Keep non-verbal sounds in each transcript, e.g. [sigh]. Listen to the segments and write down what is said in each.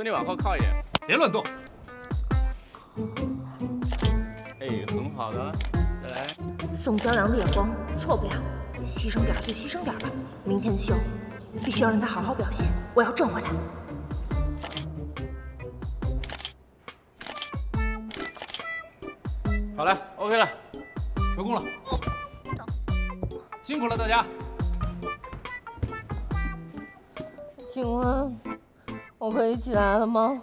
先坐下，身体往后靠一点，别乱动。哎，很好的，再来。宋骄阳的眼光错不了，牺牲点就牺牲点吧。明天的秀必须要让他好好表现，我要挣回来。好了，OK 了，收工了。辛苦了大家。请问，我可以起来了吗？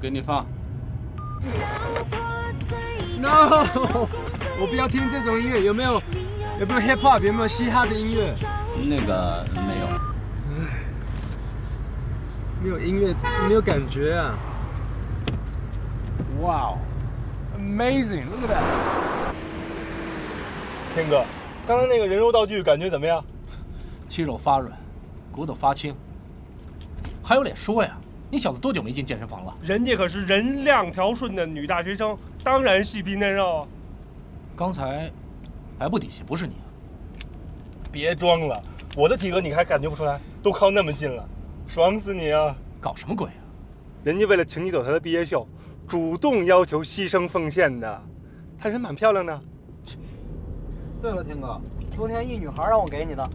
给你放。？No，我不要听这种音乐。有没有有没有 hip hop？有没有嘻哈的音乐？那个没有。没有音乐，没有感觉啊。哇，Amazing！Look at that！天哥，刚刚那个人肉道具感觉怎么样？肌肉发软，骨头发青，还有脸说呀？你小子多久没进健身房了？人家可是人靓条顺的女大学生，当然细皮嫩肉啊。刚才白布底下不是你啊？别装了，我的体格你还感觉不出来？都靠那么近了，爽死你啊！搞什么鬼啊？人家为了请你走他的毕业秀，主动要求牺牲奉献的，他人蛮漂亮的。对了，天哥，昨天一女孩让我给你的，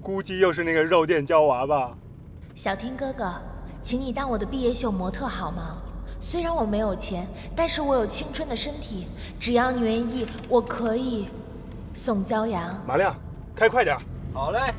估计又是那个肉店娇娃吧？小天哥哥，请你当我的毕业秀模特好吗？虽然我没有钱，但是我有青春的身体，只要你愿意，我可以。宋骄阳，马亮，开快点！好嘞。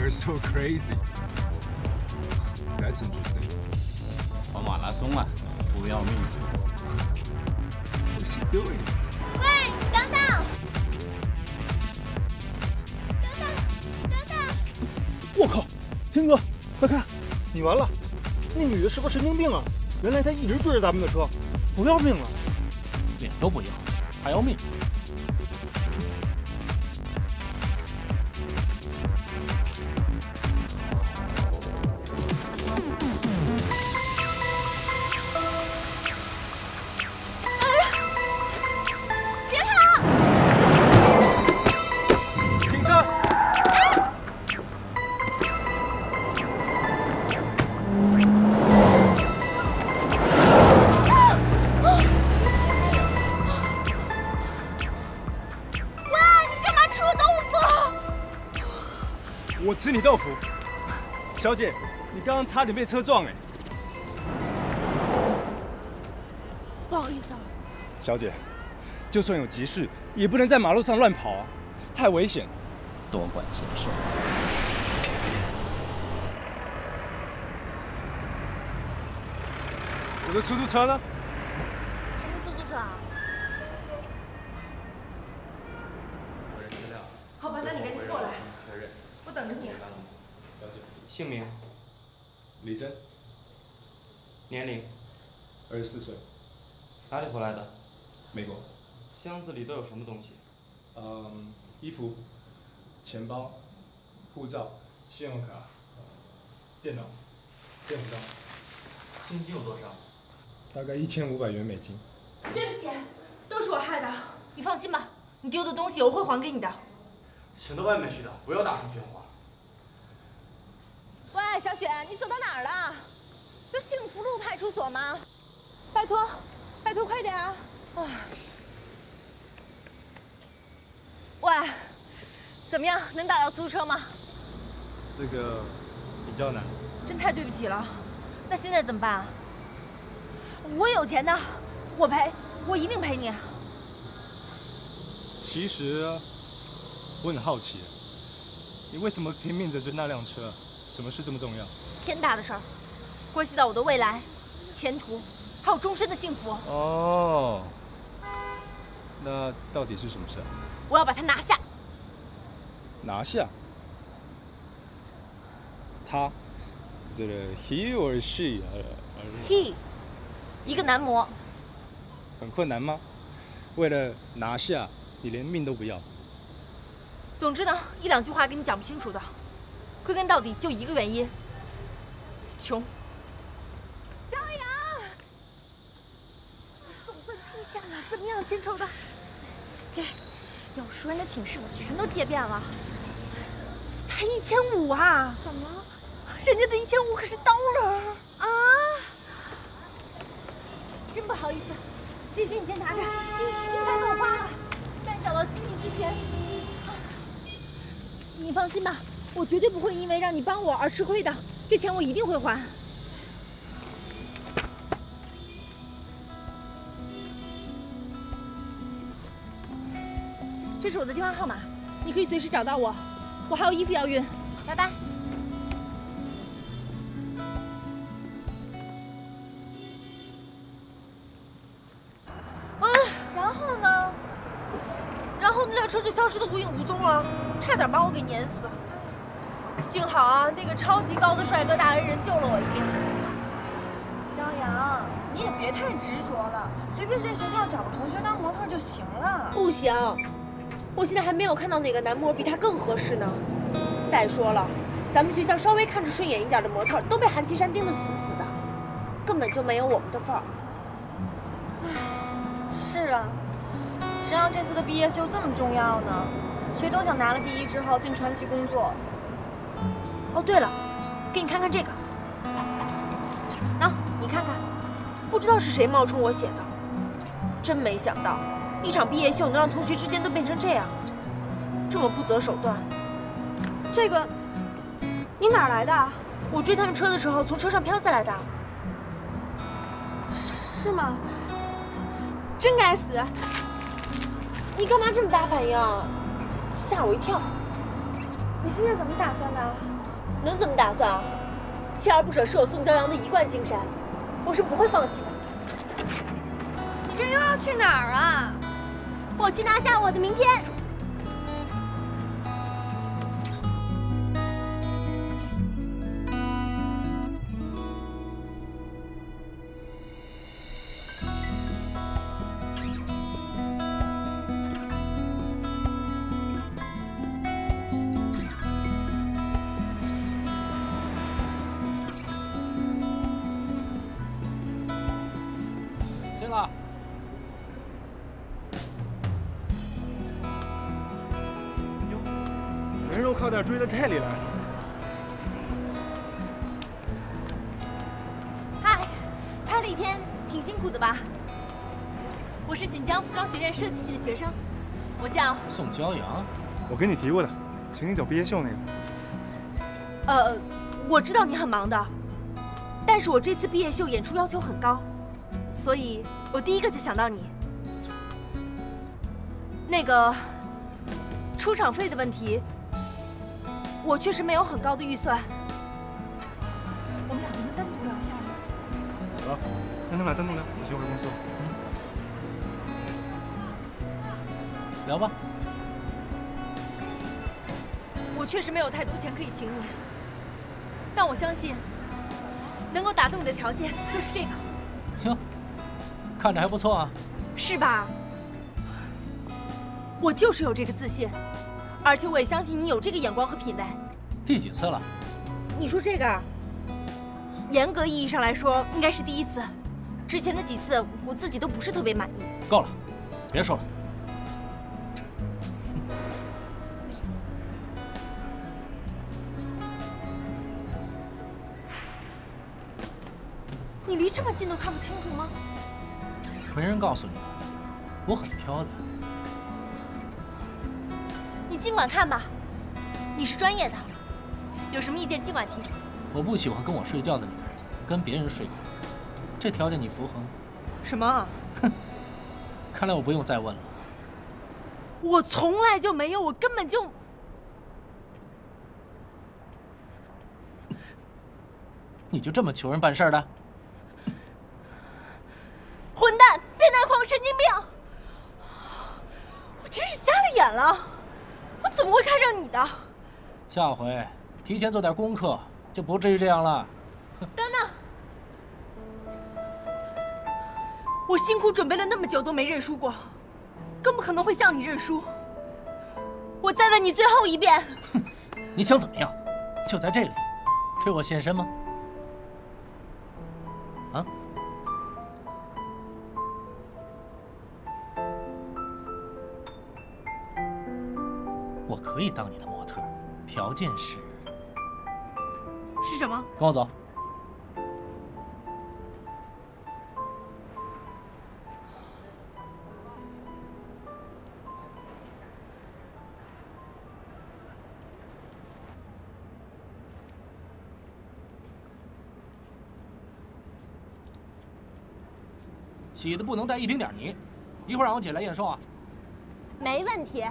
Are so crazy. That's interesting. 跑马拉松啊，不要命！What's she doing? 喂，等等，等等，等等。我靠，天哥，快看，你完了！那女的是不是神经病啊？原来她一直追着咱们的车，不要命了！脸都不要，还要命？差点被车撞哎！不好意思啊。小姐，就算有急事，也不能在马路上乱跑啊，太危险了。多管闲事。我的出租车呢？什么出租车啊？好吧，那你赶紧过来，我等着你。姓名？李真，年龄？二十四岁，哪里回来的？美国。箱子里都有什么东西？嗯，衣服、钱包、护照、信用卡、电脑、电话。现金有多少？大概一千五百元美金。对不起，都是我害的。你放心吧，你丢的东西我会还给你的。请到外面去的，不要大声喧哗。喂，小雪，你走到哪儿了？就幸福路派出所吗？拜托，拜托，快点啊！啊，喂，怎么样，能打到出租车吗？这个比较难。真太对不起了。那现在怎么办啊？我有钱的，我赔，我一定赔你。其实我很好奇，你为什么拼命的追那辆车？什么事这么重要？天大的事儿，关系到我的未来、前途，还有终身的幸福。哦，那到底是什么事？我要把它拿下。拿下？他？这个 he or she？he，一个男模。很困难吗？为了拿下，你连命都不要？总之呢，一两句话跟你讲不清楚的。归根到底就一个原因，穷。张扬，总算出现了，怎么样，献丑的？给，有熟人的寝室我全都借遍了。才一千五啊？怎么？人家的一千五可是刀了啊！真不好意思，这些你先拿着，应应该够花了。在找到亲戚之前，你放心吧。我绝对不会因为让你帮我而吃亏的，这钱我一定会还。这是我的电话号码，你可以随时找到我。我还有衣服要运，拜拜。啊，然后呢？然后那辆车就消失的无影无踪了，差点把我给碾死。幸好啊，那个超级高的帅哥大恩人救了我一命。江阳，你也别太执着了，随便在学校找个同学当模特就行了。不行，我现在还没有看到哪个男模比他更合适呢。再说了，咱们学校稍微看着顺眼一点的模特都被韩琦山盯得死死的，根本就没有我们的份儿。唉，是啊，谁让这次的毕业秀这么重要呢？谁都想拿了第一之后进传奇工作。哦，对了，给你看看这个，喏，你看看，不知道是谁冒充我写的，真没想到，一场毕业秀能让同学之间都变成这样，这么不择手段。这个，你哪来的？我追他们车的时候从车上飘下来的。是吗？真该死！你干嘛这么大反应？吓我一跳！你现在怎么打算的？能怎么打算啊？锲而不舍是我宋骄阳的一贯精神，我是不会放弃的。你这又要去哪儿啊？我去拿下我的明天。人肉靠垫追到这里来。嗨，拍了一天，挺辛苦的吧？我是锦江服装学院设计系的学生，我叫宋骄阳。我跟你提过的，请你走毕业秀那个。呃，我知道你很忙的，但是我这次毕业秀演出要求很高，所以我第一个就想到你。那个出场费的问题，我确实没有很高的预算，我们两个能单独聊一下吗？好，那咱俩单独聊，我先回公司了。嗯谢谢。聊吧。我确实没有太多钱可以请你，但我相信，能够打动你的条件就是这个。哟，看着还不错啊。是吧？我就是有这个自信，而且我也相信你有这个眼光和品味。第几次了？你说这个，严格意义上来说应该是第一次，之前的几次我自己都不是特别满意。够了，别说了。你离这么近都看不清楚吗？没人告诉你，我很挑的。你尽管看吧，你是专业的，有什么意见尽管提。我不喜欢跟我睡觉的女人跟别人睡过，这条件你符合吗？什么？哼，看来我不用再问了。我从来就没有，我根本就 [laughs]…… 你就这么求人办事的？混蛋，变态狂，神经病！我真是瞎了眼了，我怎么会看上你的？下回提前做点功课，就不至于这样了。等等，我辛苦准备了那么久都没认输过，更不可能会向你认输。我再问你最后一遍，你想怎么样？就在这里，对我现身吗？我可以当你的模特，条件是……是什么？跟我走。洗的不能带一丁点泥，一会儿让我姐来验收啊。没问题。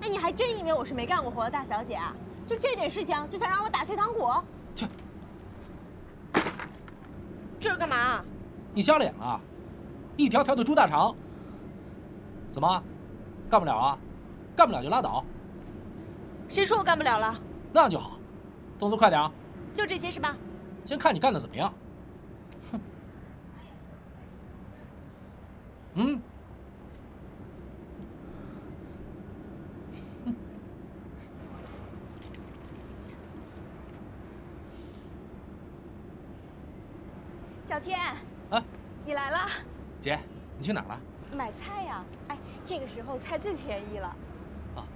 哎，你还真以为我是没干过活的大小姐啊？就这点事情就想让我打退堂鼓？去，这是干嘛？你瞎了眼了？一条条的猪大肠，怎么，干不了啊？干不了就拉倒。谁说我干不了了？那就好，动作快点啊！就这些是吧？先看你干的怎么样。哼。嗯。小天，啊，你来了。姐，你去哪儿了？买菜呀。哎，这个时候菜最便宜了。啊，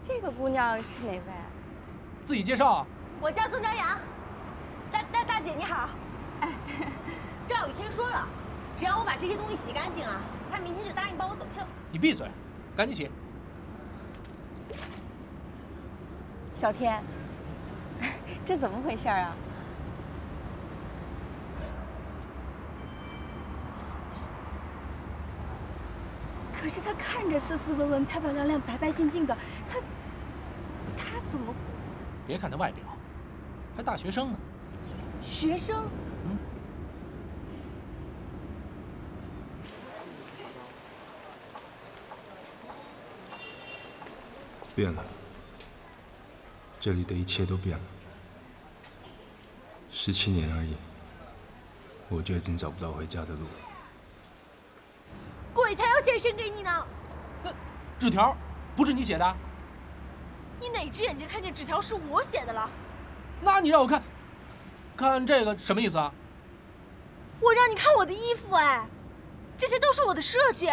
这个姑娘是哪位？自己介绍啊。我叫宋江阳。大大大姐你好。哎，[laughs] 赵雨天说了，只要我把这些东西洗干净啊，他明天就答应帮我走秀。你闭嘴，赶紧洗。小天，[laughs] 这怎么回事啊？可是他看着斯斯文文、漂漂亮亮、白白净净的，他他怎么？别看他外表，还大学生呢。学生？嗯。变了，这里的一切都变了。十七年而已，我就已经找不到回家的路。鬼才要献身给你呢！那纸条不是你写的？你哪只眼睛看见纸条是我写的了？那你让我看，看这个什么意思啊？我让你看我的衣服，哎，这些都是我的设计。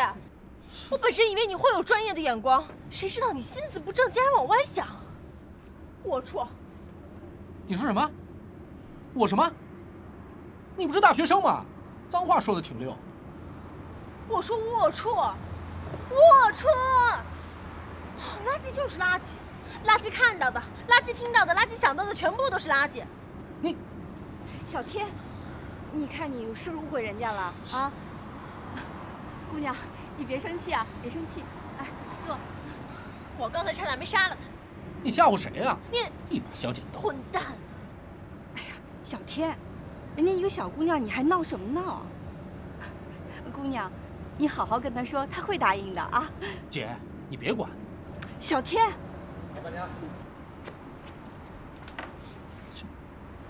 我本身以为你会有专业的眼光，谁知道你心思不正，竟然往歪想。龌龊！你说什么？我什么？你不是大学生吗？脏话说的挺溜。我说龌龊，龌龊！垃圾就是垃圾，垃圾看到的，垃圾听到的，垃圾想到的，全部都是垃圾。你，小天，你看你是不是误会人家了啊？姑娘，你别生气啊，别生气，来坐。我刚才差点没杀了他。你吓唬谁呀？你一把小剪刀。混蛋！哎呀，小天，人家一个小姑娘，你还闹什么闹？姑娘。你好好跟他说，他会答应的啊。姐，你别管。小天，板娘，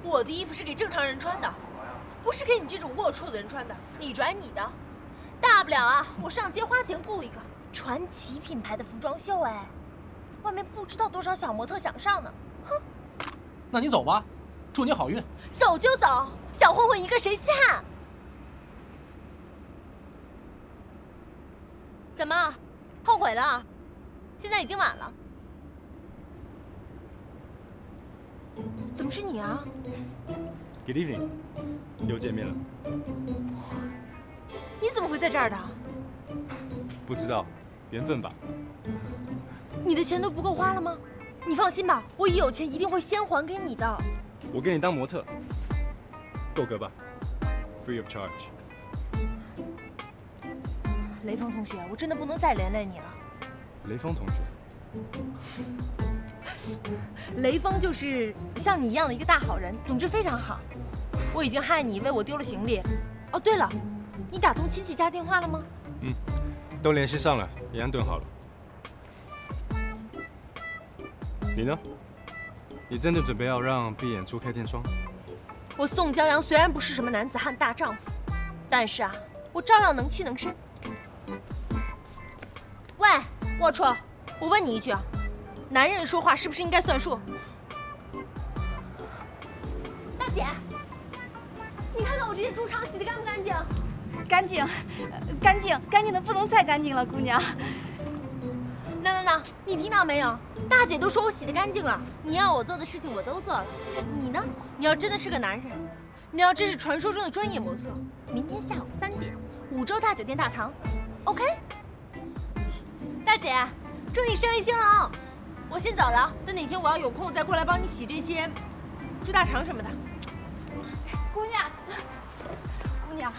我的衣服是给正常人穿的，不是给你这种龌龊的人穿的。你转你的，大不了啊，我上街花钱雇一个传奇品牌的服装秀，哎，外面不知道多少小模特想上呢。哼，那你走吧，祝你好运。走就走，小混混一个谁稀罕？怎么，后悔了？现在已经晚了。怎么是你啊？Good evening，又见面了。你怎么会在这儿的？不知道，缘分吧。你的钱都不够花了吗？你放心吧，我一有钱一定会先还给你的。我给你当模特，够格吧？Free of charge。雷锋同学，我真的不能再连累你了。雷锋同学，[laughs] 雷锋就是像你一样的一个大好人，总之非常好。我已经害你为我丢了行李。哦，对了，你打通亲戚家电话了吗？嗯，都联系上了，也安顿好了。你呢？你真的准备要让闭眼珠开天窗？我宋骄阳虽然不是什么男子汉大丈夫，但是啊，我照样能屈能伸。喂，龌龊，我问你一句啊，男人说话是不是应该算数？大姐，你看看我这些猪肠洗的干不干净？干净，干净，干净的不能再干净了，姑娘。那那那，你听到没有？大姐都说我洗的干净了，你要我做的事情我都做了。你呢？你要真的是个男人，你要真是传说中的专业模特，明天下午三点，五洲大酒店大堂，OK？大姐，祝你生意兴隆！我先走了，等哪天我要有空再过来帮你洗这些猪大肠什么的。姑娘，姑娘，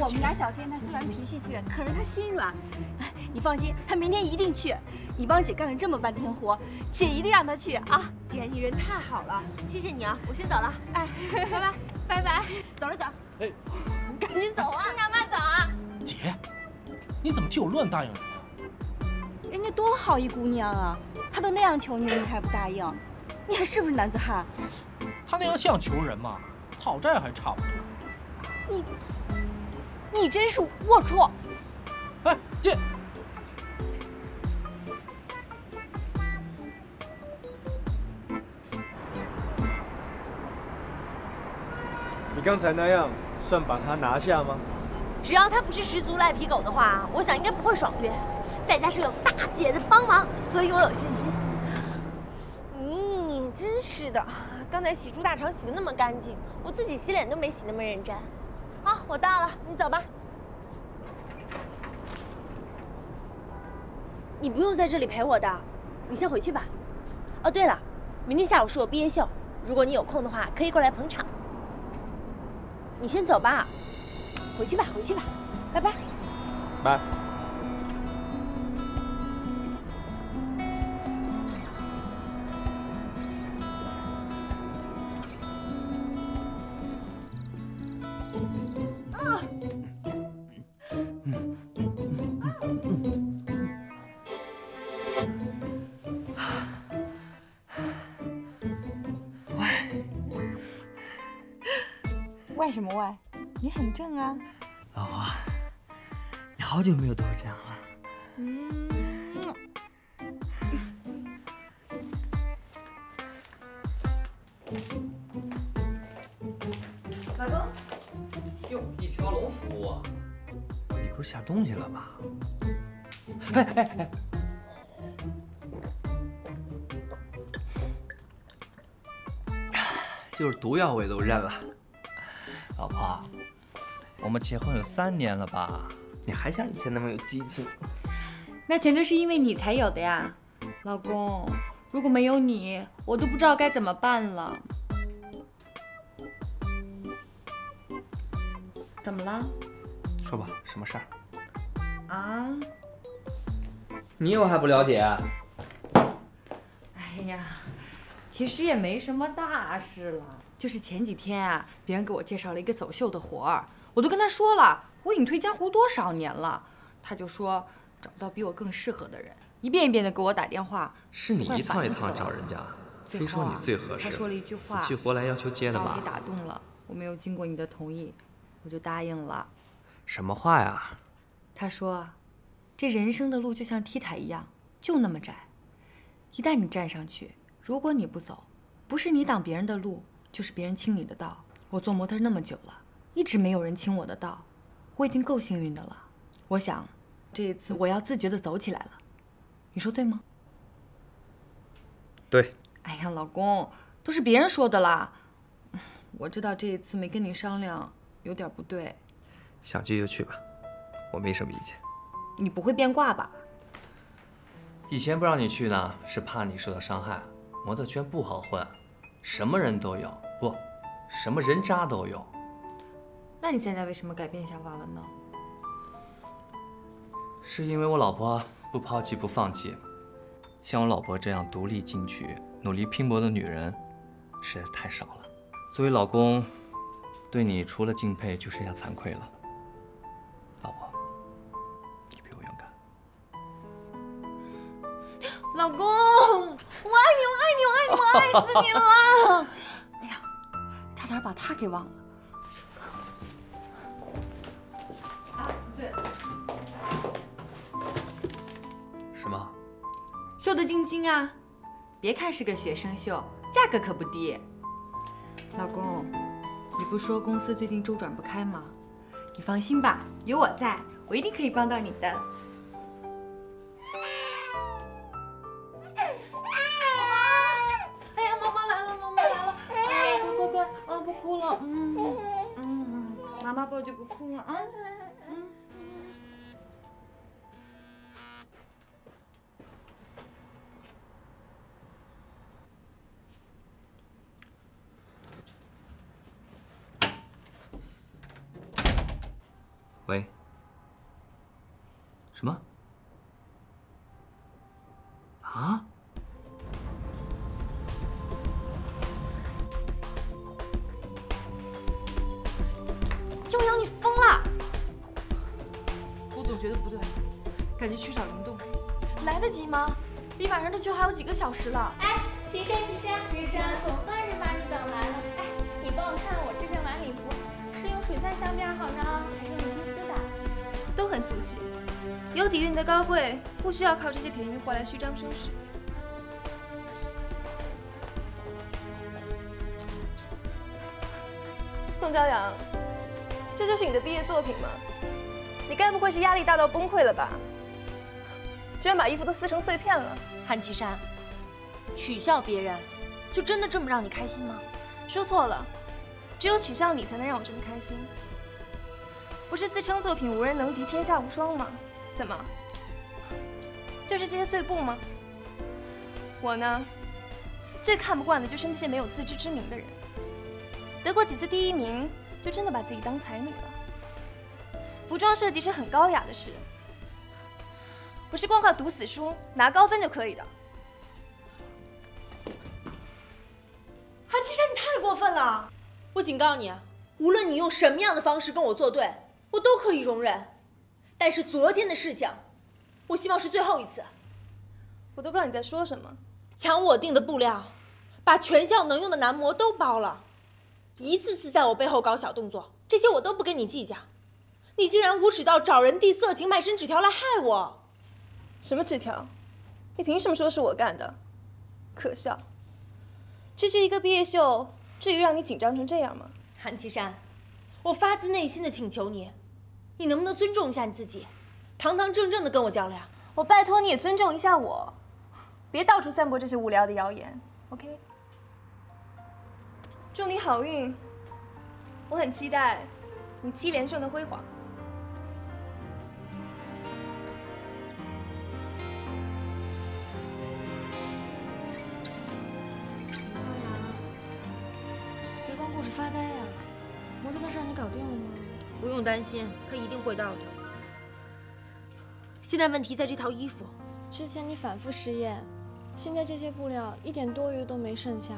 我们家小天他虽然脾气倔，可是他心软。哎，你放心，他明天一定去。你帮姐干了这么半天活，姐一定让他去啊！姐，你人太好了，谢谢你啊！我先走了，哎，拜拜，拜拜，走了走。哎，赶紧走啊！姑娘慢走啊！姐，你怎么替我乱答应人呀？人家多好一姑娘啊，她都那样求你了，你还不答应，你还是不是男子汉？他那样像求人吗？讨债还差不多。你，你真是龌龊！哎，姐。你刚才那样算把他拿下吗？只要他不是十足赖皮狗的话，我想应该不会爽约。再加上有大姐的帮忙，所以我有信心。你你你真是的，刚才洗猪大肠洗的那么干净，我自己洗脸都没洗那么认真。好，我到了，你走吧。你不用在这里陪我的，你先回去吧。哦，对了，明天下午是我毕业秀，如果你有空的话，可以过来捧场。你先走吧，回去吧，回去吧，拜拜。拜。外什么喂？你很正啊，老婆，你好久没有对我这样了。嗯。不是下东西了吧？哎哎哎！就是毒药我也都认了。老婆，我们结婚有三年了吧？你还像以前那么有激情？那全都是因为你才有的呀，老公。如果没有你，我都不知道该怎么办了。怎么了？说吧，什么事儿？啊？你我还不了解？哎呀，其实也没什么大事了。就是前几天啊，别人给我介绍了一个走秀的活儿，我都跟他说了，我隐退江湖多少年了，他就说找不到比我更适合的人，一遍一遍的给我打电话。是你一趟一趟找人家，最非说你最合适，他说了一句话，死去活来要求接的吧把我给？打动了。我没有经过你的同意，我就答应了。什么话呀？他说：“这人生的路就像梯台一样，就那么窄。一旦你站上去，如果你不走，不是你挡别人的路，就是别人清你的道。我做模特那么久了，一直没有人清我的道，我已经够幸运的了。我想，这一次我要自觉的走起来了。你说对吗？对，哎呀，老公，都是别人说的啦。我知道这一次没跟你商量，有点不对。想去就去吧，我没什么意见。你不会变卦吧？以前不让你去呢，是怕你受到伤害。模特圈不好混，什么人都有，不，什么人渣都有。那你现在为什么改变想法了呢？是因为我老婆不抛弃不放弃，像我老婆这样独立进取、努力拼搏的女人，实在太少了。作为老公，对你除了敬佩就剩下惭愧了。老公，我爱你，我爱你，我爱你，我爱死你了！哎呀，差点把他给忘了。啊，对，什么？秀的晶晶啊，别看是个学生秀，价格可不低。老公，你不说公司最近周转不开吗？你放心吧，有我在，我一定可以帮到你的。离晚上的球还有几个小时了。哎，起身起身起身，总算是把你等来了。哎，你帮我看我这件晚礼服，是用水彩镶边好呢，还是用金丝的？都很俗气，有底蕴的高贵不需要靠这些便宜货来虚张声势。宋朝阳，这就是你的毕业作品吗？你该不会是压力大到崩溃了吧？居然把衣服都撕成碎片了。韩琦山，取笑别人，就真的这么让你开心吗？说错了，只有取笑你才能让我这么开心。不是自称作品无人能敌，天下无双吗？怎么？就是这些碎布吗？我呢，最看不惯的就是那些没有自知之明的人。得过几次第一名，就真的把自己当才女了。服装设计是很高雅的事，不是光靠读死书拿高分就可以的。韩青山，你太过分了！我警告你，无论你用什么样的方式跟我作对，我都可以容忍。但是昨天的事情，我希望是最后一次。我都不知道你在说什么。抢我订的布料，把全校能用的男模都包了，一次次在我背后搞小动作，这些我都不跟你计较。你竟然无耻到找人递色情卖身纸条来害我！什么纸条？你凭什么说是我干的？可笑！区区一个毕业秀，至于让你紧张成这样吗？韩琦山，我发自内心的请求你，你能不能尊重一下你自己，堂堂正正的跟我较量？我拜托你也尊重一下我，别到处散播这些无聊的谣言。OK？祝你好运，我很期待你七连胜的辉煌。用担心，他一定会到的。现在问题在这套衣服。之前你反复试验，现在这些布料一点多余都没剩下。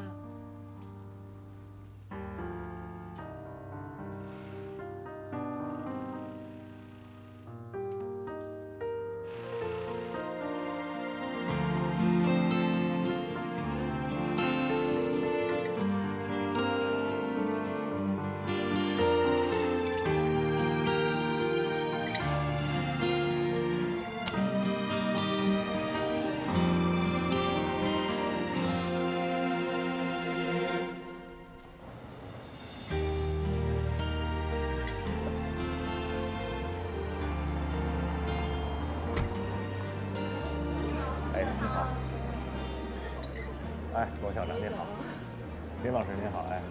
您好，哎，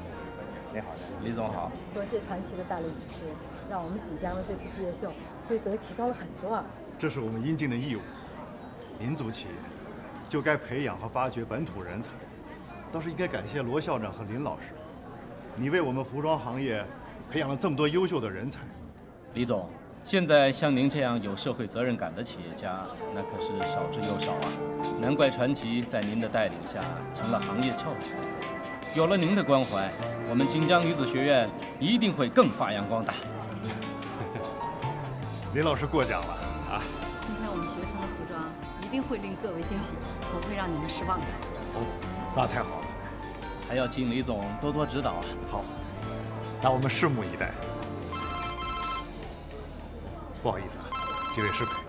你好，李总好。多谢传奇的大力支持，让我们锦江的这次毕业秀规格提高了很多啊。这是我们应尽的义务。民族企业就该培养和发掘本土人才，倒是应该感谢罗校长和林老师，你为我们服装行业培养了这么多优秀的人才。李总，现在像您这样有社会责任感的企业家，那可是少之又少啊！难怪传奇在您的带领下成了行业翘楚。有了您的关怀，我们锦江女子学院一定会更发扬光大。[laughs] 林老师过奖了啊！今天我们学生的服装一定会令各位惊喜，不会让你们失望的。哦，那太好了，还要请李总多多指导啊！好，那我们拭目以待。不好意思啊，几位师培。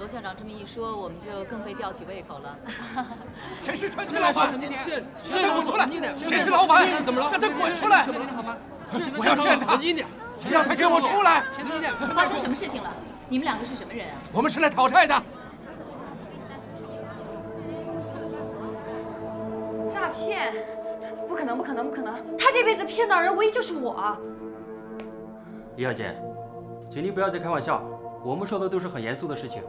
罗校长这么一说，我们就更被吊起胃口了。[laughs] 谁是传奇老板？现在滚出来！谁是老板？怎么了？让他滚出来！我要见他！让他给我出来！发生什么事情了？你们两个是什么人啊？我们是来讨债的。诈骗？不可能，不可能，不可能！他这辈子骗到人，唯一就是我。李小姐，请您不要再开玩笑，我们说的都是很严肃的事情。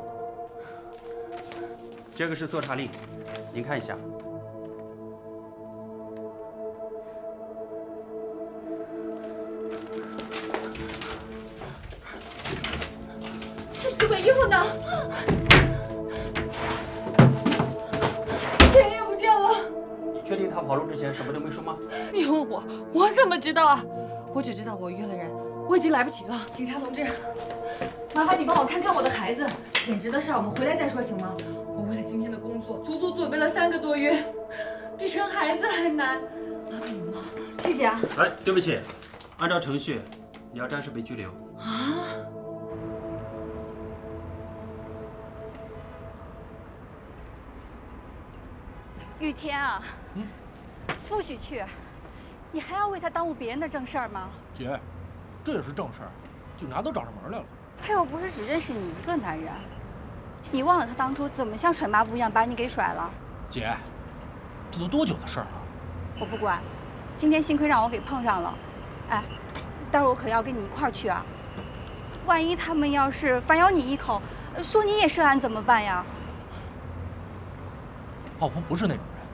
这个是搜查令，您看一下。这死鬼衣服呢？钱也不见了。你确定他跑路之前什么都没说吗？你问我，我怎么知道啊？我只知道我约了人，我已经来不及了。警察同志，麻烦你帮我看看我的孩子。简直的事儿，我们回来再说行吗？今天的工作，足足准备了三个多月，比生孩子还难。麻烦你们了，谢谢啊。哎，对不起，按照程序，你要暂时被拘留。啊？雨天啊，嗯，不许去！你还要为他耽误别人的正事儿吗？姐，这也是正事儿，警察都找上门来了。他又不是只认识你一个男人，你忘了他当初怎么像甩抹布一样把你给甩了？姐，这都多久的事儿了？我不管，今天幸亏让我给碰上了。哎，待会儿我可要跟你一块儿去啊！万一他们要是反咬你一口，说你也涉案怎么办呀？浩夫不是那种人，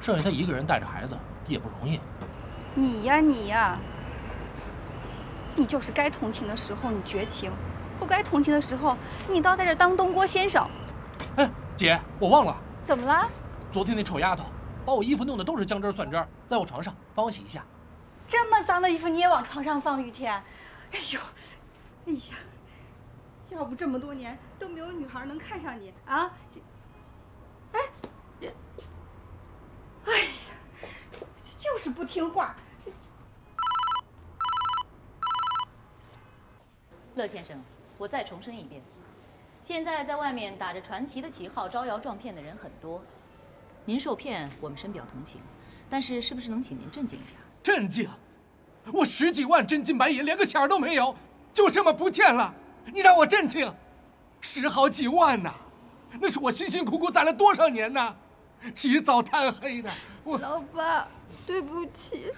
剩下他一个人带着孩子也不容易。你呀你呀，你就是该同情的时候你绝情，不该同情的时候你倒在这当东郭先生。哎，姐，我忘了。怎么了？昨天那臭丫头把我衣服弄得都是姜汁蒜汁，在我床上，帮我洗一下。这么脏的衣服你也往床上放，雨天？哎呦，哎呀，要不这么多年都没有女孩能看上你啊？哎，哎呀，就是不听话。乐先生，我再重申一遍，现在在外面打着传奇的旗号招摇撞骗的人很多，您受骗我们深表同情，但是是不是能请您镇静一下？镇静？我十几万真金白银连个响都没有，就这么不见了？你让我镇静？十好几万呐！那是我辛辛苦苦攒了多少年呐，起早贪黑的。我老爸，对不起，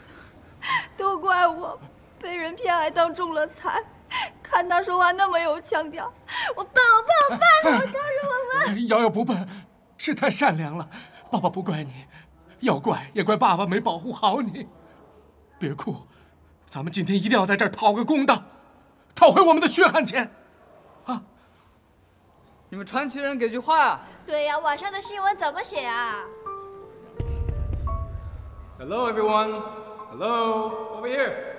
都怪我，被人骗还当中了彩。[laughs] 看他说话那么有腔调，我笨我笨我笨了，他说我笨瑶瑶不笨，是太善良了。爸爸不怪你，要怪也怪爸爸没保护好你。别哭，咱们今天一定要在这儿讨个公道，讨回我们的血汗钱。啊你们传奇人给句话啊！对呀，晚上的新闻怎么写啊？Hello everyone, hello over here。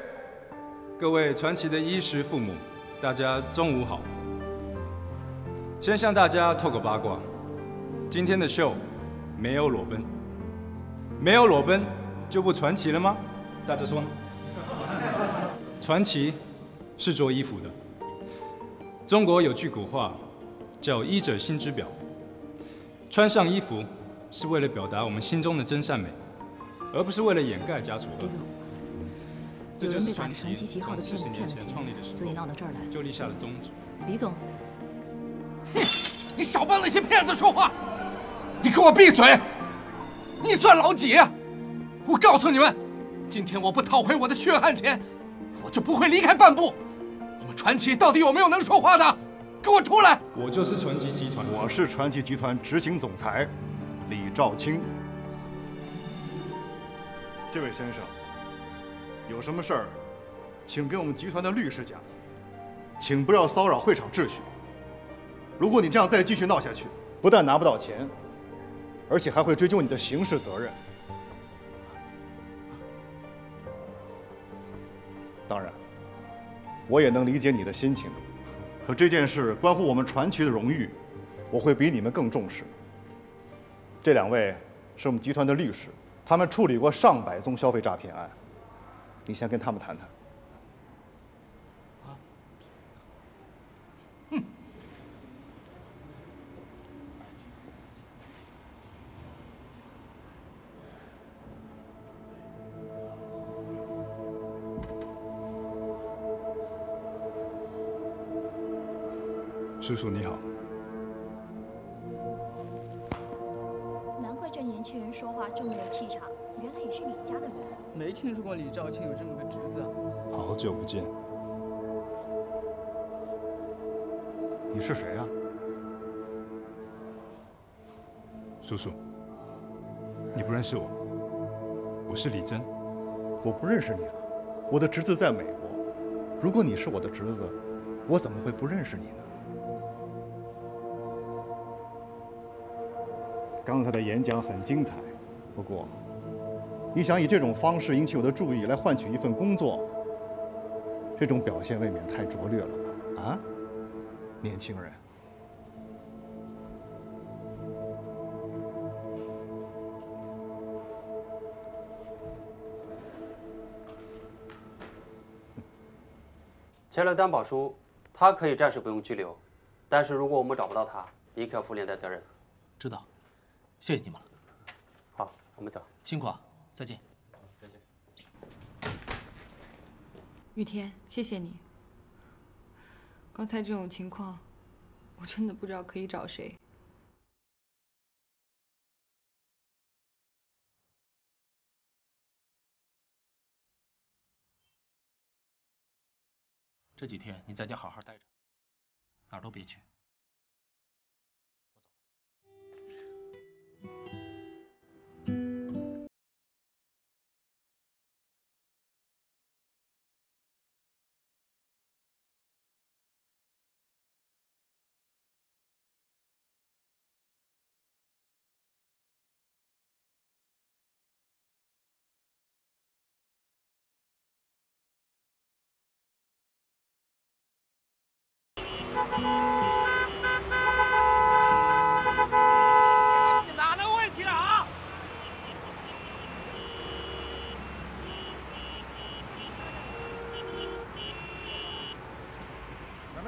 各位传奇的衣食父母，大家中午好。先向大家透个八卦，今天的秀没有裸奔，没有裸奔就不传奇了吗？大家说呢？传奇是做衣服的。中国有句古话。叫衣者心之表，穿上衣服是为了表达我们心中的真善美，而不是为了掩盖假丑恶。李总，有人被打着传奇旗号的骗子骗了钱，所以闹到这儿来就立下了宗旨。李总，哼，你少帮那些骗子说话！你给我闭嘴！你算老几？我告诉你们，今天我不讨回我的血汗钱，我就不会离开半步。你们传奇到底有没有能说话的？给我出来！我就是传奇集团，我是传奇集团执行总裁李兆清。这位先生，有什么事儿，请跟我们集团的律师讲，请不要骚扰会场秩序。如果你这样再继续闹下去，不但拿不到钱，而且还会追究你的刑事责任。当然，我也能理解你的心情，可这件事关乎我们传奇的荣誉，我会比你们更重视。这两位是我们集团的律师，他们处理过上百宗消费诈骗案，你先跟他们谈谈。叔叔你好，难怪这年轻人说话这么有气场，原来也是李家的人。没听说过李兆庆有这么个侄子。好久不见。你是谁啊？叔叔，你不认识我？我是李真。我不认识你啊，我的侄子在美国。如果你是我的侄子，我怎么会不认识你呢？刚才的演讲很精彩，不过，你想以这种方式引起我的注意来换取一份工作，这种表现未免太拙劣了吧？啊，年轻人。签了担保书，他可以暂时不用拘留，但是如果我们找不到他，你可要负连带责任。知道，谢谢你们了。好，我们走。辛苦啊，再见。再见。雨天，谢谢你。刚才这种情况，我真的不知道可以找谁。这几天你在家好好待着，哪儿都别去。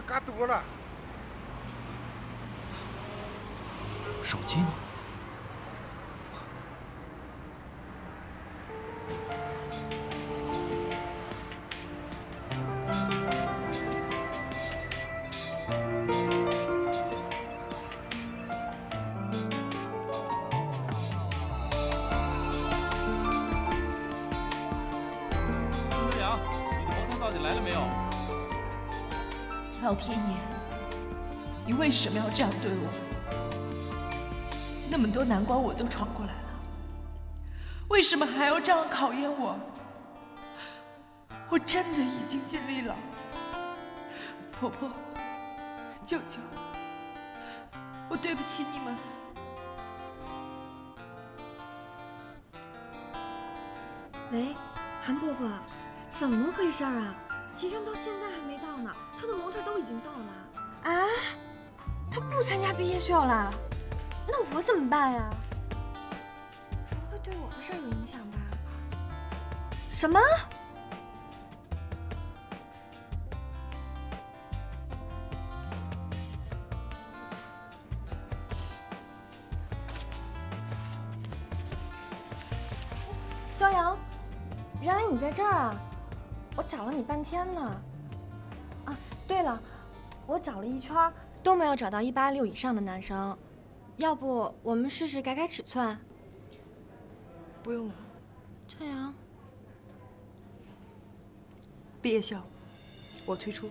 嘎多了。手机呢？这样对我？那么多难关我都闯过来了，为什么还要这样考验我？我真的已经尽力了，婆婆、舅舅，我对不起你们。喂，韩伯伯，怎么回事啊？齐真到现在还没到呢，他的模特都已经到了。啊，他不参加毕业秀了，那我怎么办呀？不会对我的事儿有影响吧？什么？骄阳，原来你在这儿啊！我找了你半天呢。啊，对了，我找了一圈都没有找到一八六以上的男生，要不我们试试改改尺寸？不用了。这样。毕业校，我退出。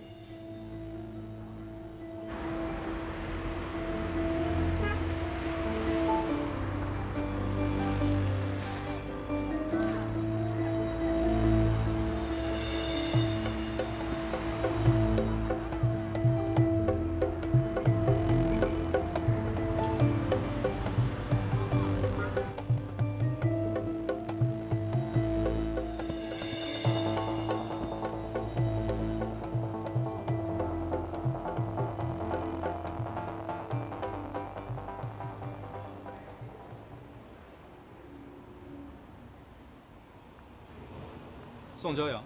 宋骄阳，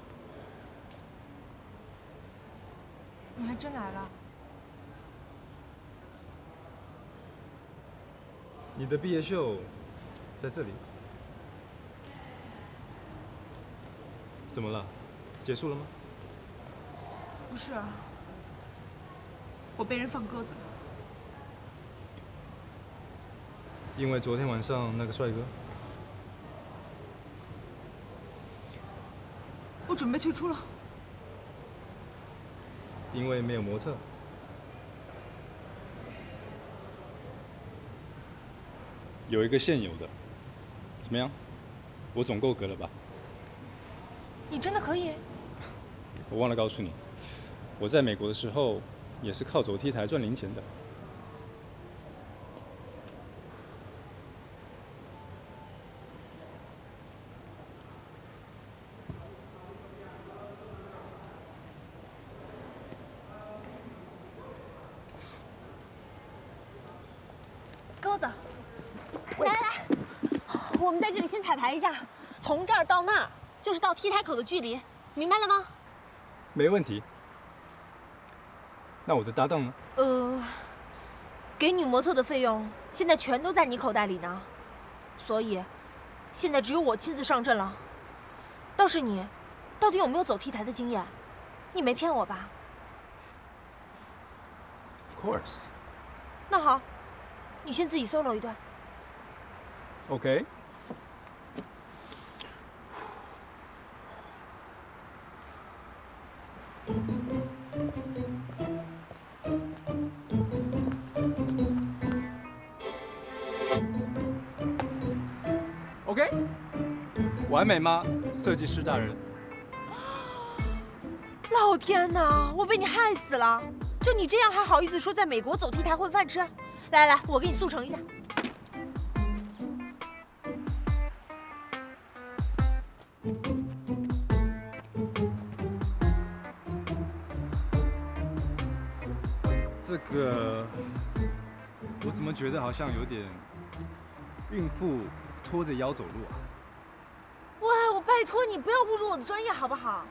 你还真来了。你的毕业秀在这里，怎么了？结束了吗？不是，我被人放鸽子了。因为昨天晚上那个帅哥。我准备退出了。因为没有模特。有一个现有的，怎么样？我总够格了吧？你真的可以？[laughs] 我忘了告诉你，我在美国的时候也是靠走 T 台赚零钱的。鸽子，来来来，我们在这里先彩排一下，从这儿到那儿就是到 T 台口的距离，明白了吗？没问题。那我的搭档呢？呃，给女模特的费用现在全都在你口袋里呢，所以现在只有我亲自上阵了。倒是你，到底有没有走 T 台的经验？你没骗我吧？Of course. 那好，你先自己 solo 一段。OK。OK，完美吗，设计师大人？老天哪，我被你害死了！就你这样还好意思说在美国走 T 台混饭吃？来来来，我给你速成一下。这个，我怎么觉得好像有点孕妇拖着腰走路啊？拜托你不要侮辱我的专业好不好？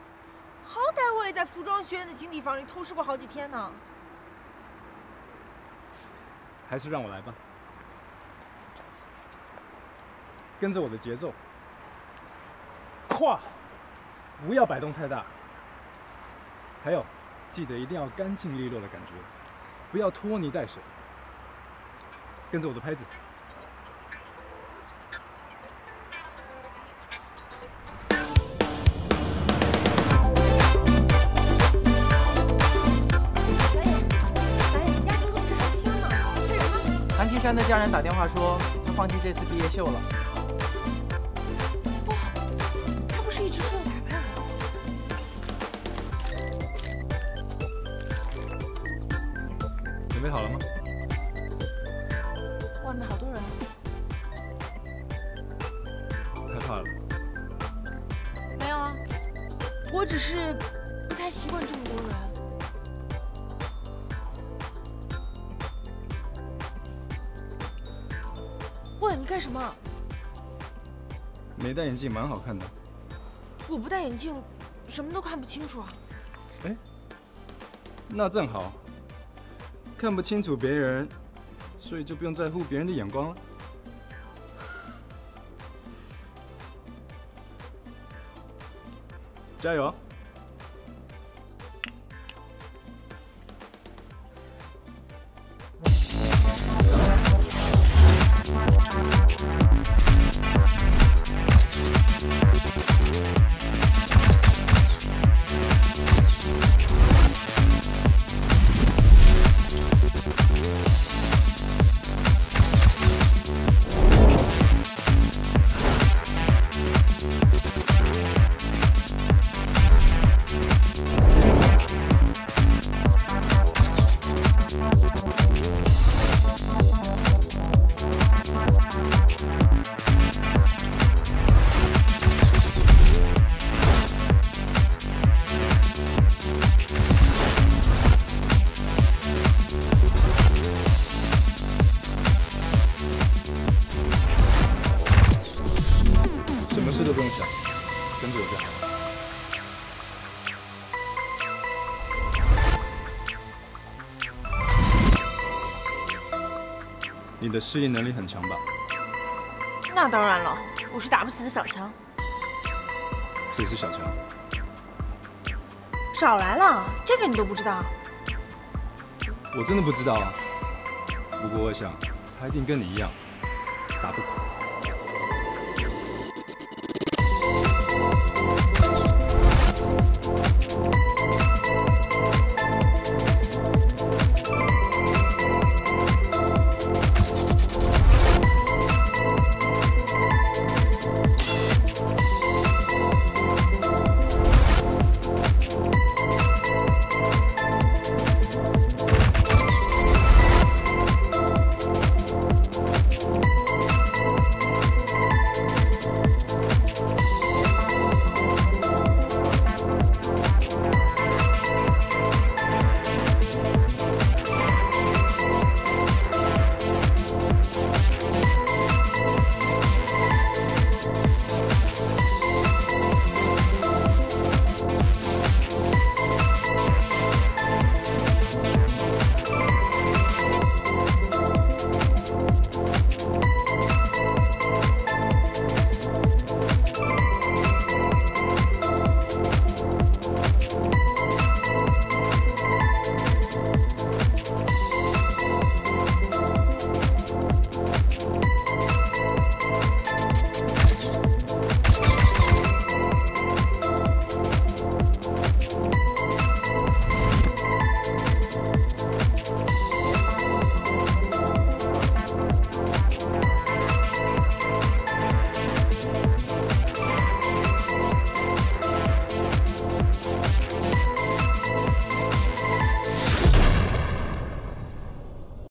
好歹我也在服装学院的行李房里偷师过好几天呢。还是让我来吧，跟着我的节奏，胯不要摆动太大，还有记得一定要干净利落的感觉，不要拖泥带水，跟着我的拍子。山的家人打电话说，他放弃这次毕业秀了。没戴眼镜蛮好看的。我不戴眼镜，什么都看不清楚啊。哎，那正好，看不清楚别人，所以就不用在乎别人的眼光了。[laughs] 加油！适应能力很强吧？那当然了，我是打不死的小强。谁是小强？少来了，这个你都不知道？我真的不知道啊。不过我想，他一定跟你一样。